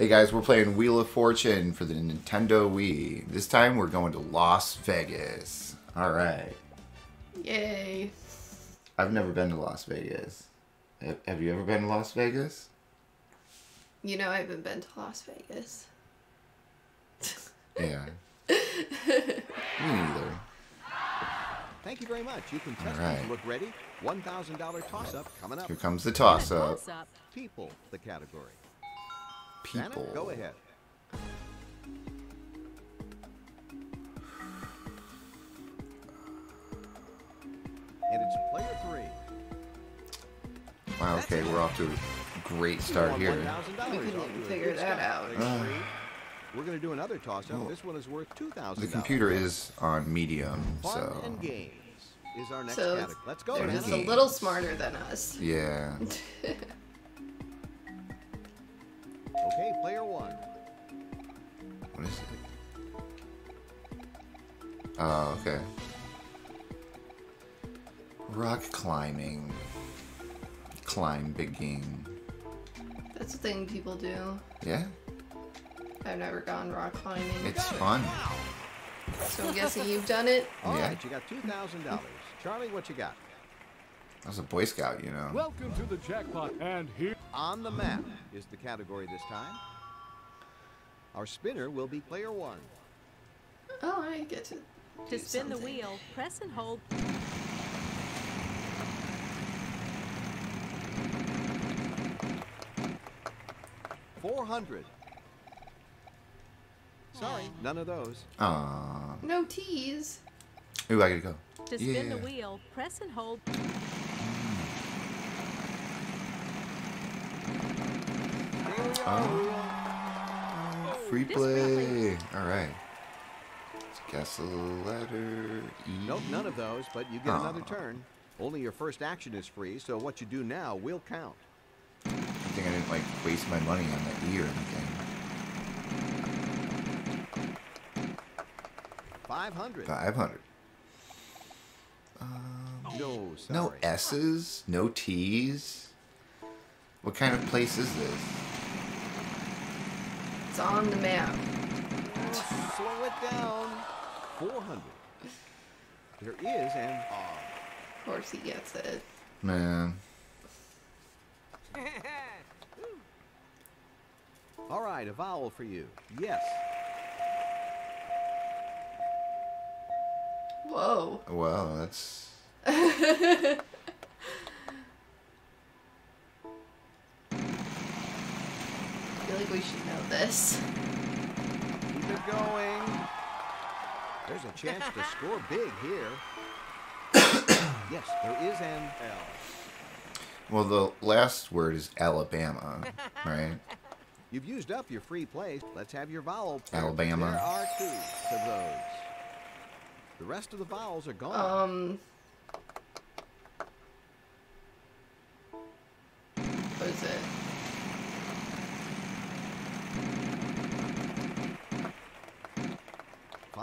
Hey guys, we're playing Wheel of Fortune for the Nintendo Wii. This time we're going to Las Vegas. Alright. Yay. I've never been to Las Vegas. Have- Have you ever been to Las Vegas? You know, I haven't been to Las Vegas. Yeah. Me neither. Thank you very much. You contestants right. look ready. $1,000 toss-up coming up. Here comes the toss up. Toss up. People, the category. Janet, People. go ahead. And it's player three. Wow, okay, we're off to a great start here. We couldn't even figure that out. Uh, we're going to do another toss-up. Well, this one is worth $2,000. The computer is on medium, so and games is our next So category. Let's go, They're just a little smarter than us. yeah. Okay, player one. What is it? Oh, okay. Rock climbing. Climb big game. That's a thing people do. Yeah, I've never gone rock climbing. it's fun. So I'm guessing you've done it? All Yeah. right, you got $2,000. Charlie, what you got? I was a Boy Scout, you know. Welcome to the jackpot, and here. On the map is the category this time. Our spinner will be player one. Oh, I get to. To do spin the wheel, press and hold. Four hundred. Sorry, none of those. Aw. No tease. Ooh, I gotta go. To spin the wheel, press and hold. Here we Oh. Free play. Alright. Let's guess a letter E. Nope, none of those, but you get another turn. Only your first action is free, so what you do now will count. I think I didn't like waste my money on that E or anything. Five hundred. 500. No, um, sorry. No S's, no T's. What kind of place is this? It's on the map. Slow it down. Four hundred. There is an R. Of course, he gets it. Man. All right, a vowel for you. Yes. Whoa. Well, that's. this. Keep it going. There's a chance to score big here. yes, there is an L. Well, the last word is Alabama, right? You've used up your free place. Let's have your vowel. pair. Alabama. There are two of those. The rest of the vowels are gone. Um. What is it?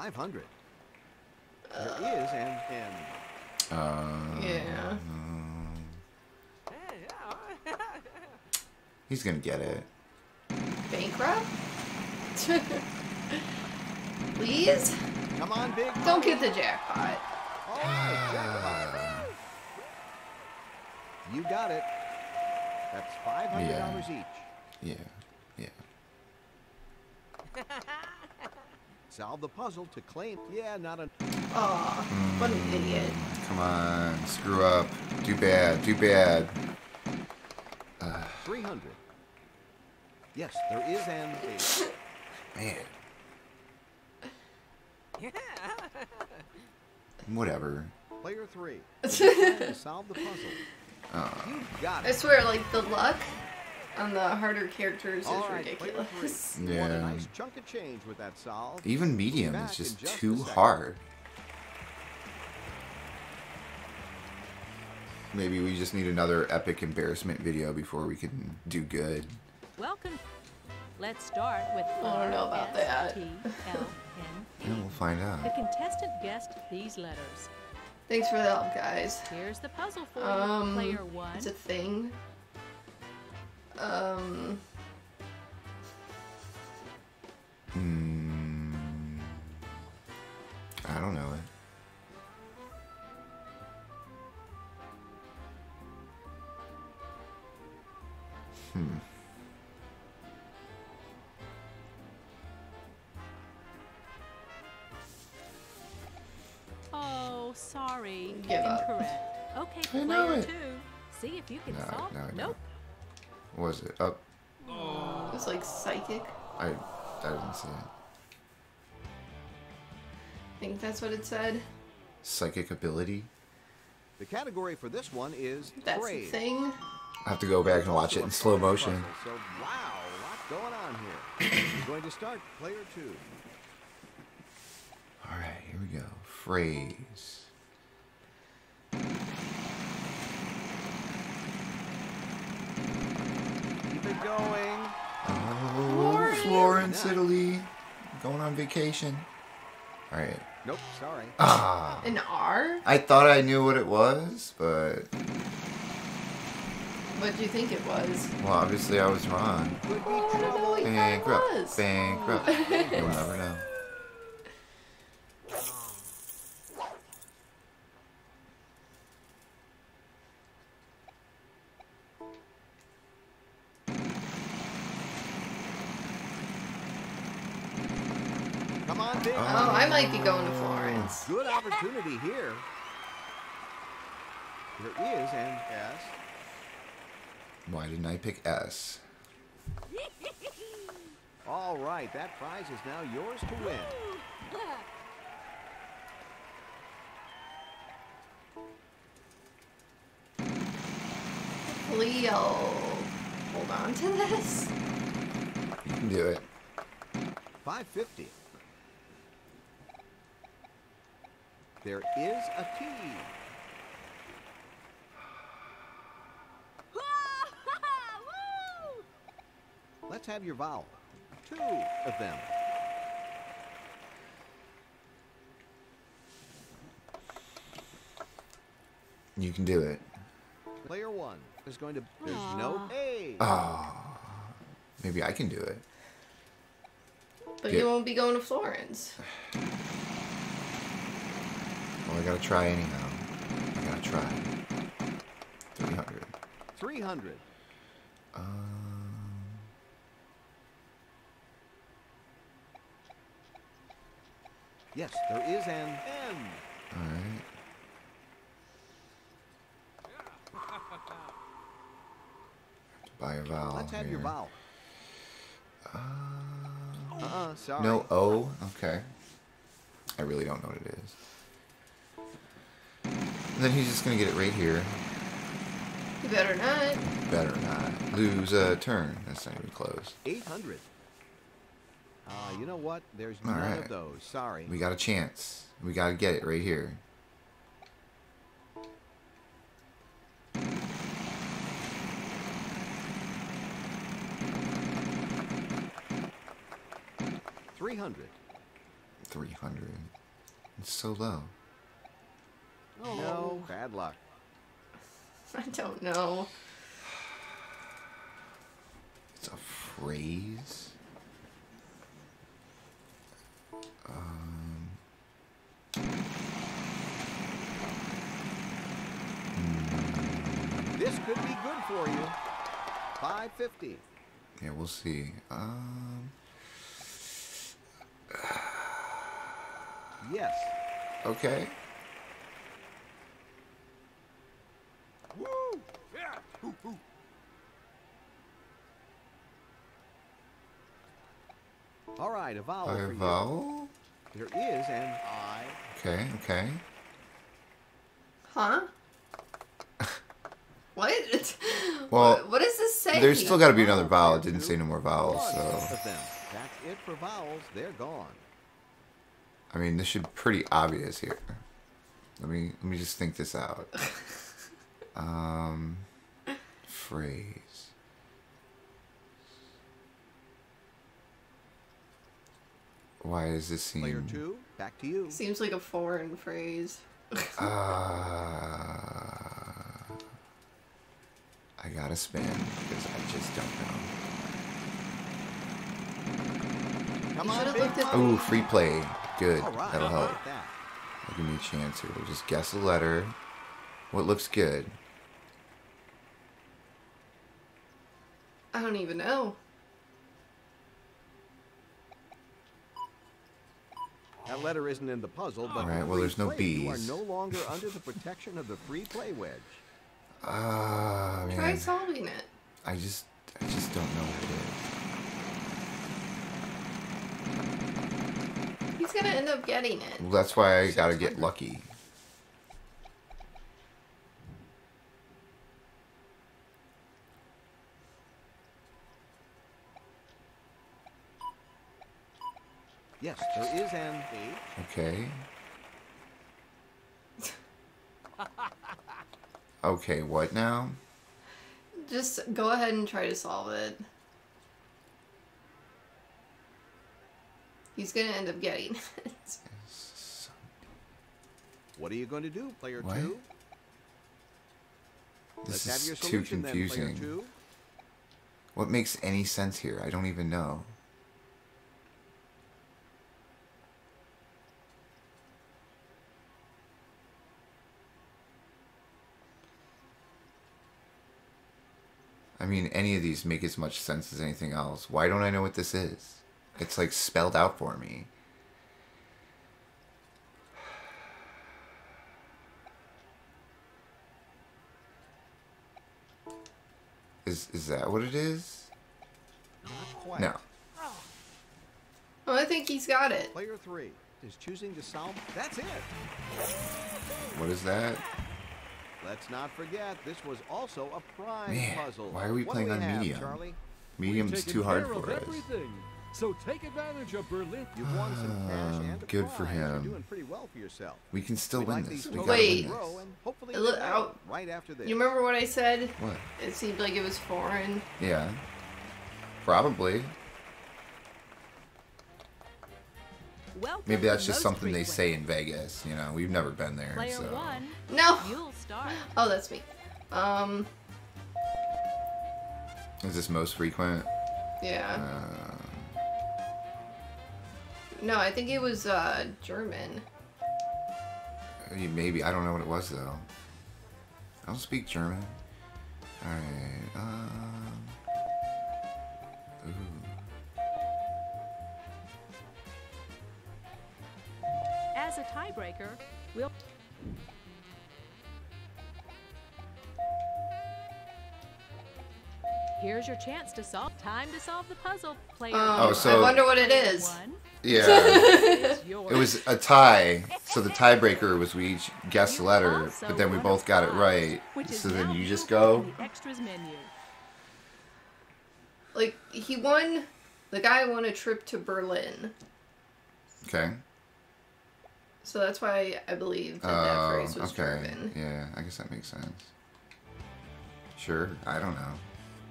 Five hundred. There is an N. Uh, Yeah. he's gonna get it. Bankrupt? Please? Come on, big. Don't get the jackpot. All right, jackpot. You got it. That's five hundred dollars each. Yeah, yeah. Solve the puzzle to claim. Yeah, not a. Aw, what an idiot. Come on, screw up. Do bad, do bad. 300. Yes, there is an eight. Man. Yeah. Whatever. Player three. Solve the puzzle. You got I swear, like, the luck on the harder characters is All right, player ridiculous. three. A Yeah. nice chunk of change with that solve. Even medium is just just too hard. Maybe we just need another epic embarrassment video before we can do good. Welcome. Let's start with I don't know about that. R-S-T-L-N. Yeah, we'll find out. The contestant guessed these letters. Thanks for the help, guys. Here's the puzzle for you. Um, Player one. It's a thing. Um. I don't know it. Hmm. Oh, sorry. Give Incorrect. Okay, I know it. Two. See if you can no, solve. No, no, what was it? Oh, It was like psychic. I, I didn't see it. I think that's what it said. Psychic ability. The category for this one is That's trade. the thing. I have to go back and watch it in slow motion. So wow, a lot going on here. You're going to start player two. All right, here we go. Phrase. Florence. Florence, Italy. Going on vacation. All right. Nope, sorry. Ah. An R? I thought I knew what it was, but What do you think it was? well, obviously I was wrong. Could be don't trouble. you thought it Bankrupt. was. Bankrupt. You'll never know. Come on, Big. Oh, I might be going to Florence. Good opportunity here. There is an S. Why didn't I pick S? All right, that prize is now yours to win. Leo, hold on to this. You can do it. 550. There is a T. Let's have your vowel. Two of them. You can do it. Player one is going to. There's no A. Ah. Maybe I can do it. But Yeah. you won't be going to Florence. Well, I gotta try anyhow. I gotta try. 300. 300. Um, Yes, there is an M. alright. Buy a vowel. Let's have your vowel. Uh-uh, sorry. No O? Okay. I really don't know what it is. And then he's just gonna get it right here. You better not. You Better not. Lose a turn. That's not even close. 800. Uh, you know what? There's All none right. of those. Sorry. We got a chance. We gotta get it right here. Three hundred. 300. It's so low. No, bad luck. I don't know. It's a phrase. Um, This could be good for you. Five fifty. yeah, we'll see. Um, Yes. okay. All right, a vowel a vowel. There is an I. Okay, okay. Huh? what? Well, what? What does this say? There's still got to be another Vowel vowel. It didn't say no more vowels, so. That's it for vowels. They're gone. I mean, this should be pretty obvious here. Let me let me just think this out. Um, phrase. Why is this seem? Player two, back to you. Seems like a foreign phrase. Uh, I gotta spin because I just don't know. Come on, should've big looked at money. know. Ooh, free play. Good. All right, That'll help. about that? That'll give me a chance here. We'll just guess a letter. What looks good? I don't even know. That letter isn't in the puzzle, but Alright, well, there's no play, You are no longer under the protection of the free play wedge. Ah, Try man. solving it. I just, I just don't know what it is. He's gonna end up getting it. Well, that's why I gotta get lucky. Yes, there is an eight. Okay. Okay, what now? Just go ahead and try to solve it. He's gonna end up getting it. What are you going to do, player What? two? This Let's have your is too solution then, confusing. two. What makes any sense here? I don't even know. Mean, any of these make as much sense as anything else. Why don't I know what this is? It's like spelled out for me. Is is that what it is? Not quite. No. Oh. Well, I think he's got it. Player three is choosing to solve. That's it. What is that? Let's not forget, this was also a prize Man, puzzle. why are we What playing do on have, medium? Charlie? Medium's too hard care of for us. everything. So take advantage of Berlin. You've won some cash Ah, and good for prize. You're him. doing pretty well for yourself. We can still We'd win like this. We gotta Wait. win this. and hopefully It look out. right after this. You remember what I said? What? It seemed like it was foreign. Yeah. Probably. Welcome Maybe that's just Most something they say in Vegas. You know, we've never been there. Player so. one, No. you'll start. Oh, that's me. Um. Is this most frequent? Yeah. Uh, No, I think it was uh German. maybe. I don't know what it was, though. I don't speak German. Alright. Um. Ooh. Tiebreaker, we'll. Here's your chance to solve. Time to solve the puzzle, player. Um, Oh, so- I wonder what it is. One Yeah. it was a tie. So the tiebreaker was we each guessed a letter, but then we both got it right. So then you just go. in the extras menu. Like he won. The guy won a trip to Berlin, Okay. So that's why I believe that that Oh, phrase was okay. German. Yeah, I guess that makes sense. Sure. I don't know.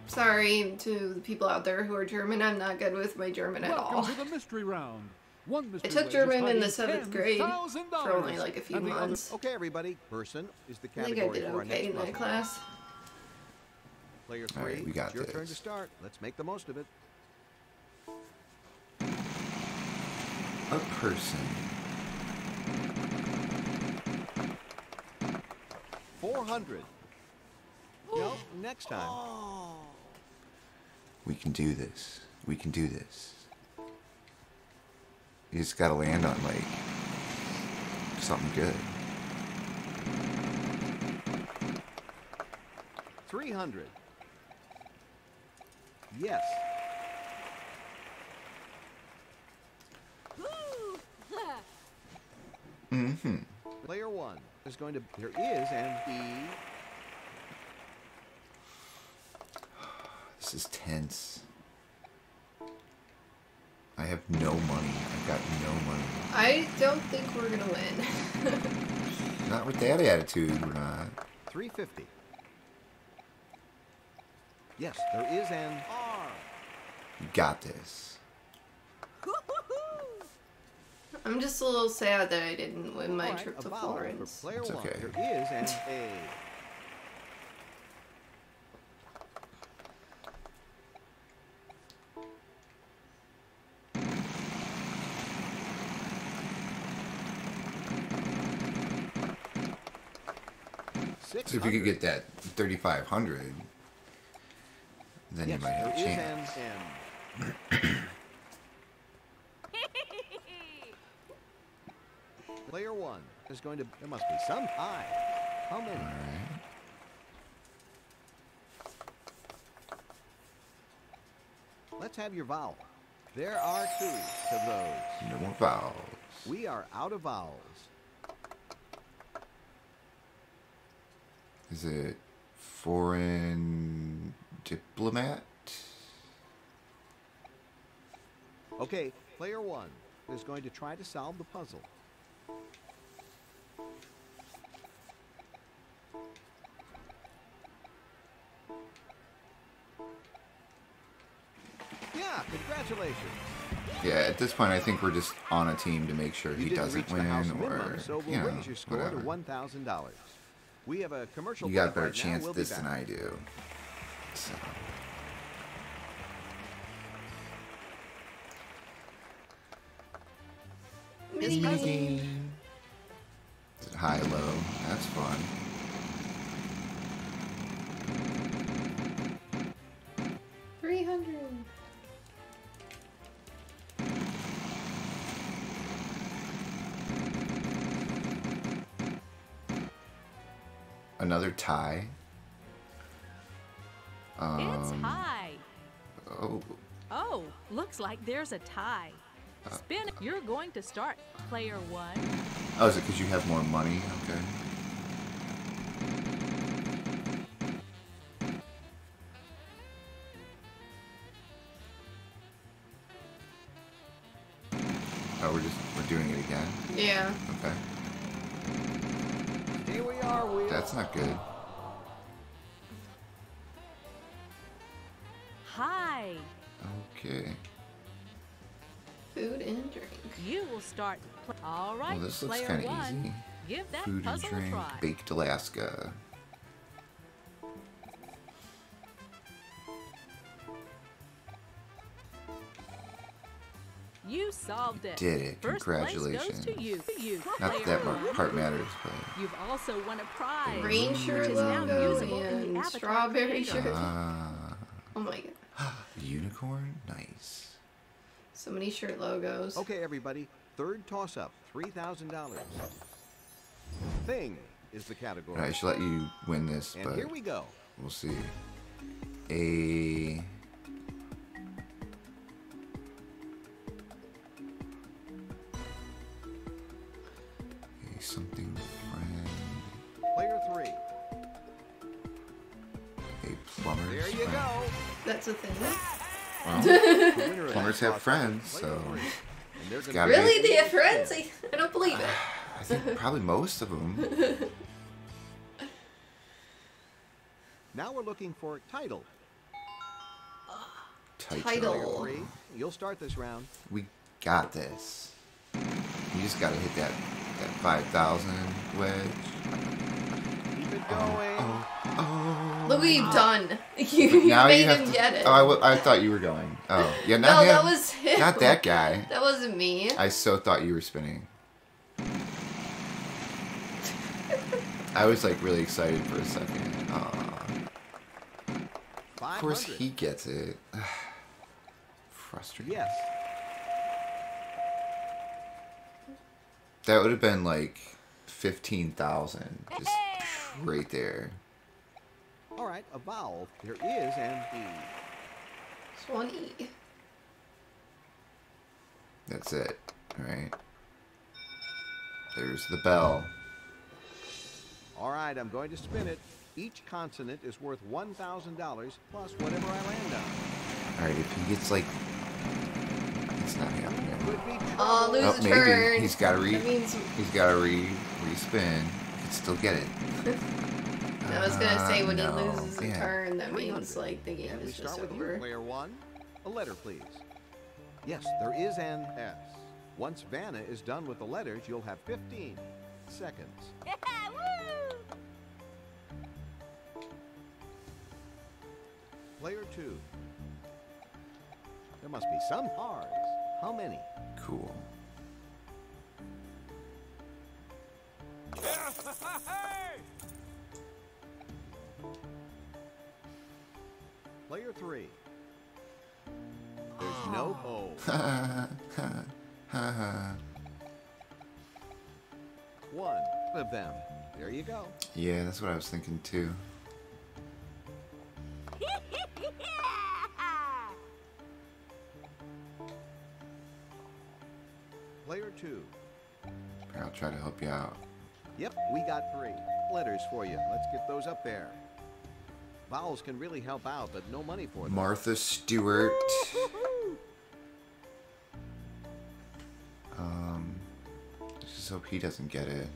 Sorry to the people out there who are German. I'm not good with my German at Welcome all. to the mystery round. One mystery took wedge is German in the seventh grade for only like a few and the other- months. Okay, everybody. Person is the I think I category did for our okay next in that class. Player All right, three, we got it's your turn to start. Let's make the most of it. A person. Four hundred. No, next time. Oh. We can do this. We can do this. You just gotta land on like something good. Three hundred. Yes. Mm-hmm. Player one is going to. There is an E. This is tense. I have no money. I've got no money. I don't think we're gonna win. Not with that attitude, we're not. 350. Yes, there is an R. You got this. I'm just a little sad that I didn't win my Alright, trip to vowel Florence. It's okay. there is an A. So if you could get that 3,500, Then yes, you might have a chance. one is going to. There must be some high. How many? Alright. Let's have your vowel. There are two of those. No more vowels. We are out of vowels. Is it foreign diplomat? Okay, player one is going to try to solve the puzzle. Yeah, congratulations. Yeah, at this point, I think we're just on a team to make sure You he doesn't win, house minimum, or so we'll you know, raise your score whatever. to one thousand. We have a commercial. You got a better right chance We'll at be this than. I do. So. Mini Game. Is high, low? That's fun. Three hundred. Another tie. it's Um, high. Oh, Oh, looks like there's a tie. Spin. You're going to start player one. oh, is it because you have more money? Okay. Oh, we're just we're doing it again. Yeah. Okay, Here we are. We that's not good. Will start. Pl- All right, Well, this looks kind of easy. Give that Food and puzzle a drink, try. baked Alaska. You solved it. You Did it. First place Congratulations. goes to you. You. Not that that part matters, but. You've also won a prize. Rain which shirt is now logo usable in the and Avatar strawberry shirt. ah, Oh my god. unicorn, nice. So many shirt logos. Okay, everybody. Third toss-up, three thousand dollars. Thing is the category. I should let you win this, and but here we go. we'll see. A a something friend, Player three. a plumber's There you friend. go. That's a thing. Well, The winner of Plumbers have friends, is player so three. And they're gotta be- be- Really? They have friends? I, I don't believe it. I think probably most of them. Now we're looking for title. Title. Three. You'll start this round. We got this. You just gotta hit that that five thousand wedge. Keep it oh, going. Oh, Look what you've oh done. You, you now made you have him to. get it. Oh, I, w- I thought you were going. Oh, yeah, no, not him. that was him. Not that guy. That wasn't me. I so thought you were spinning. I was like really excited for a second. Aw. Of course he gets it. Frustrating. Yes. That would have been like fifteen thousand, just right there. All right. A vowel. There is an E. It's one E. That's it. All right. There's the bell. All right. I'm going to spin it. Each consonant is worth one thousand dollars plus whatever I land on. All right. If he gets like, it's not happening. Could be trouble. Oh, lose Oh, a maybe. turn. He's gotta re- That means He's got to re respin. He can still get it. I was gonna say Uh, when no. he loses a Yeah. turn, that means like the game And is just over. you, player one. A letter, please. Yes, there is an S. Once Vanna is done with the letters, you'll have 15 seconds. Player two. There must be some R's. How many? Cool. Player three. There's no oh. One of them. There you go. yeah, that's what I was thinking too. Player two. I'll try to help you out. Yep, we got three letters for you. Let's get those up there. Vowels can really help out, but no money for them. Martha Stewart. Um, just hope he doesn't get it.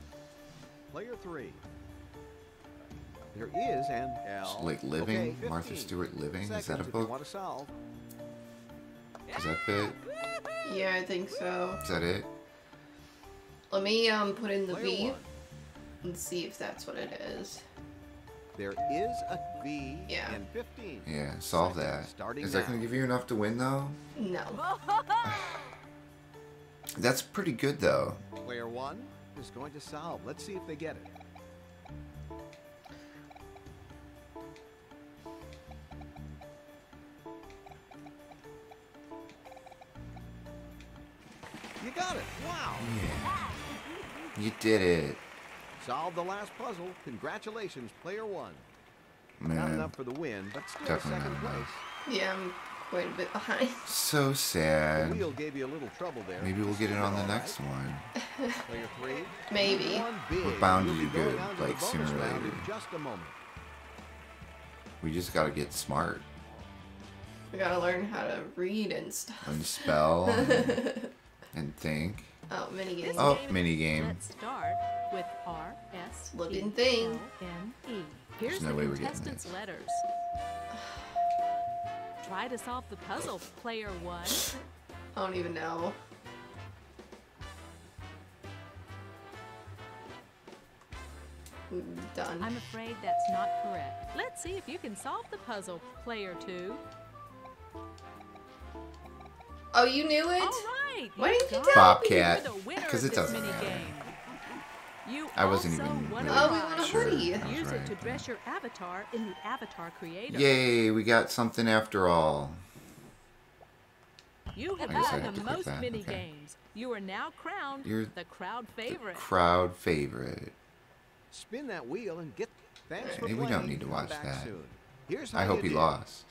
Player three. There is an L. Like Living? Okay, Martha Stewart Living? Is that a seconds if you book? want to solve. Does that fit? Yeah, I think so. Is that it? Let me um put in the Player V one. and see if that's what it is. There is a V Yeah. in 15. Yeah, solve Seconds that. starting Is that going to give you enough to win though? No. That's pretty good though. Player one is going to solve. Let's see if they get it. You got it. Wow. Yeah. You did it. Solved the last puzzle. Congratulations, player one. Not Man, enough for the win, but still definitely second place. enough. Yeah, I'm quite a bit behind. So The sad. wheel gave you a little trouble there. Maybe we'll get it on the next right. one. Player three. Maybe. Big. We're bound to be do good, on to the like, sooner bonus or round later. in Just a moment. We just got to get smart We gotta learn how to read and stuff. and spell and, and think. Oh, mini This. Oh, game- mini game. Let's start with R S Looking thing. N E. Here's no the way we're getting contestants' letters. Try to solve the puzzle, player one. I don't even know. Mm, Done. I'm afraid that's not correct. Let's see if you can solve the puzzle, player two. Oh, you knew it? All right. Why didn't you tell it. Bobcat, You're the winner 'cause of it doesn't mini matter. Game. You I wasn't also even won a really Oh, we prize. won a sure. hoodie. I was Use it to dress your avatar in the Avatar Creator. Yay, we got something after all. You have I guess I won the most that, mini okay. games. You are now crowned You're the crowd favorite. Crowd favorite. Spin that wheel and get. Thanks for Maybe we don't need to watch that. Soon. Here's I hope he did. lost.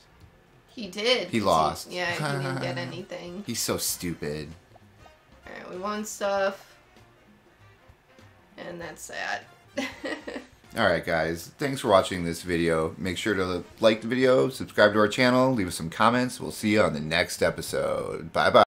He did. He lost. yeah, he didn't get anything. He's so stupid. Alright, we won stuff. And that's that. Alright guys, thanks for watching this video. Make sure to like the video, subscribe to our channel, leave us some comments. We'll see you on the next episode. Bye bye.